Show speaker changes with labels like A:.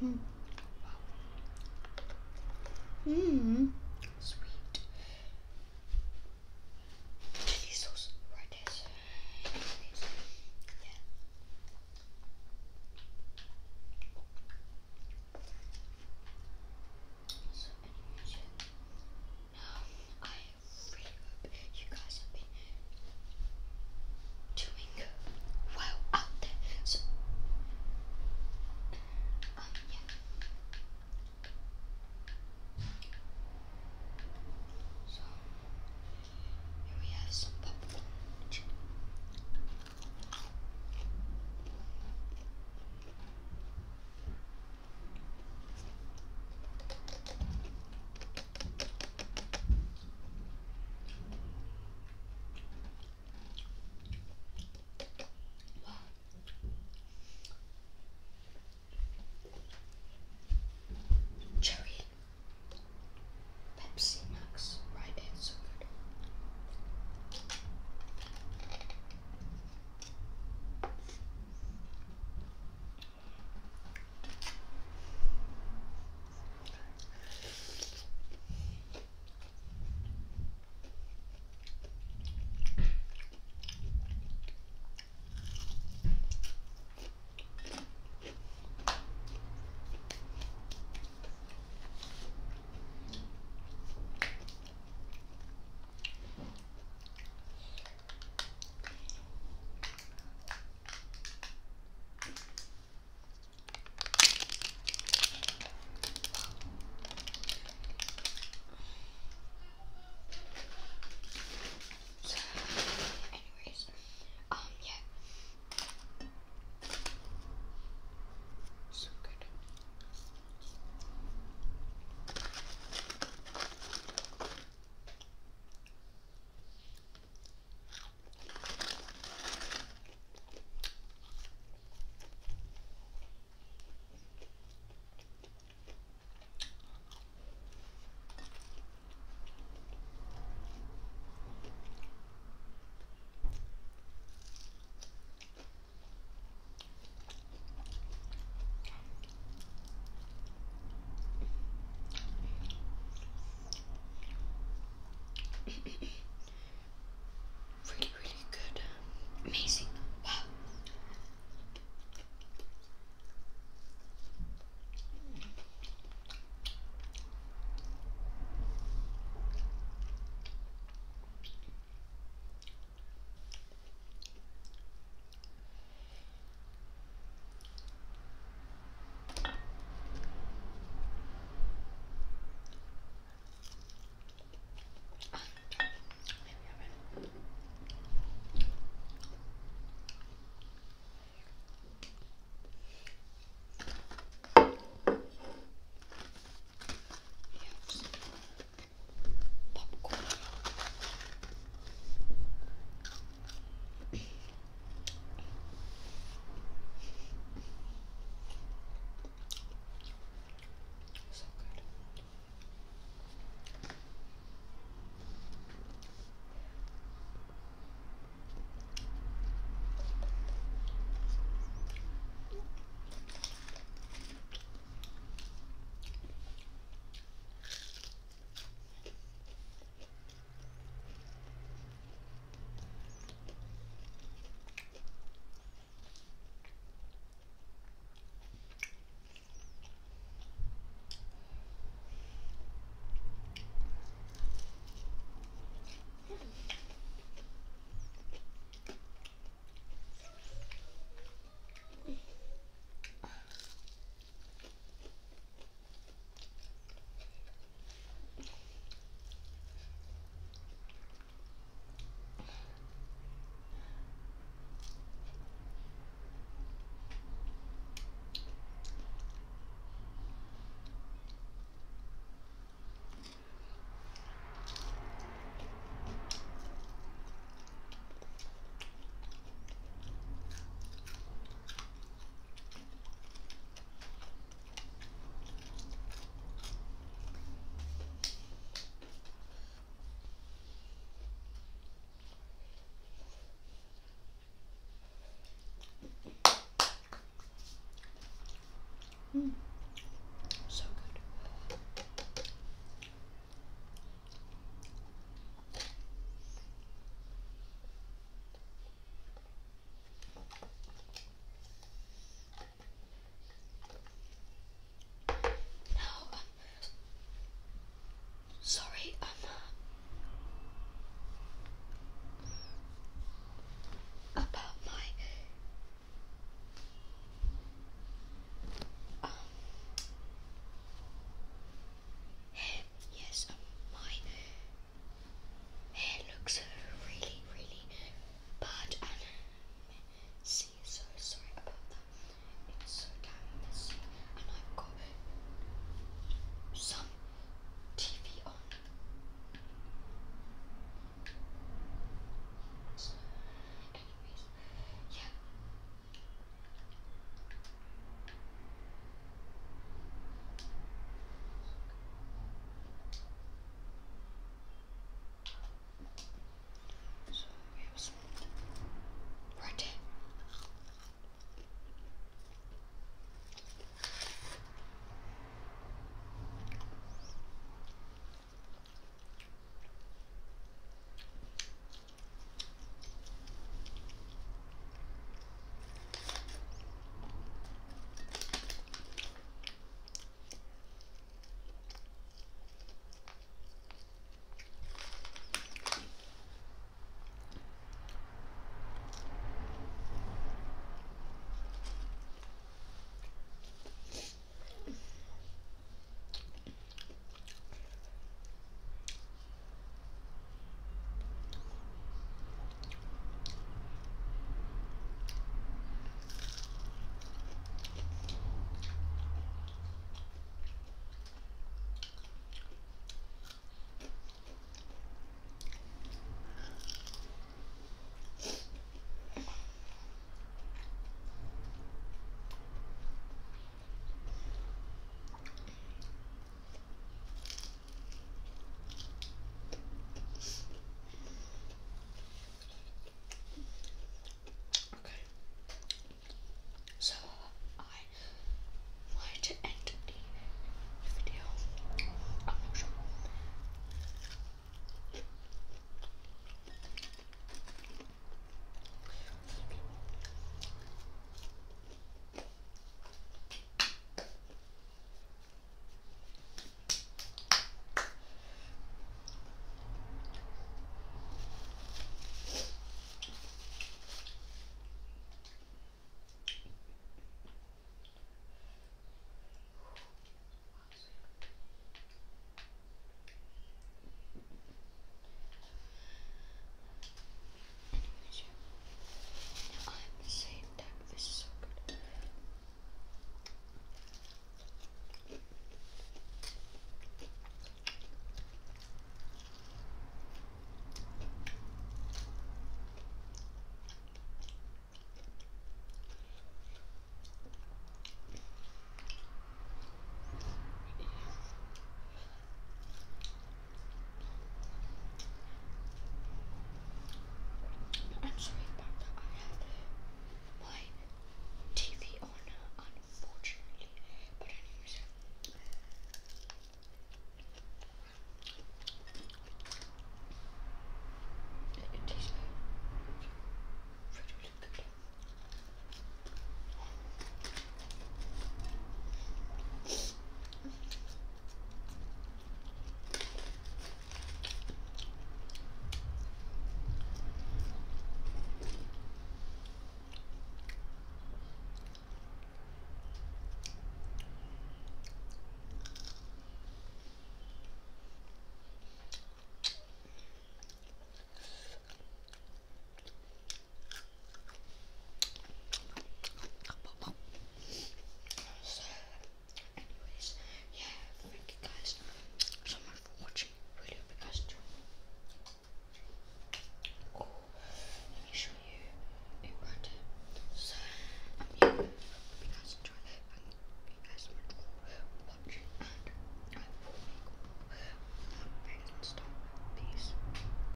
A: Hmm. Hmm.